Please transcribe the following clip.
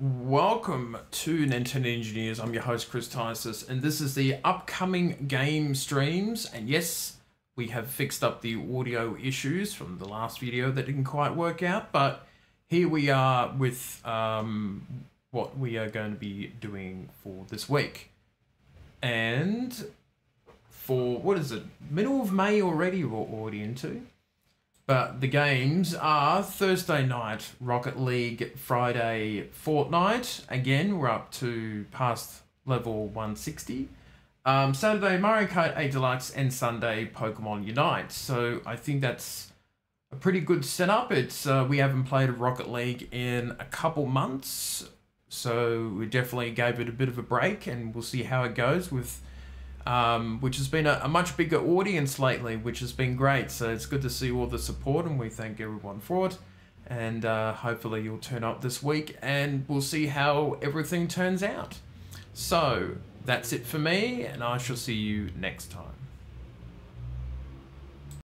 Welcome to Nintendo Ninja News. I'm your host Chris Tysis, and this is the upcoming game streams. And yes, we have fixed up the audio issues from the last video that didn't quite work out, but here we are with um, what we are going to be doing for this week. And for what is it, middle of May already, we're already into. But the games are Thursday night Rocket League, Friday Fortnite. Again, we're up to past level 160. Um, Saturday Mario Kart 8 Deluxe and Sunday Pokemon Unite. So I think that's a pretty good setup. It's uh, we haven't played a Rocket League in a couple months, so we definitely gave it a bit of a break, and we'll see how it goes with um, which has been a, a, much bigger audience lately, which has been great. So it's good to see all the support, and we thank everyone for it. And uh, hopefully, you'll turn up this week, and we'll see how everything turns out. So that's it for me, and I shall see you next time.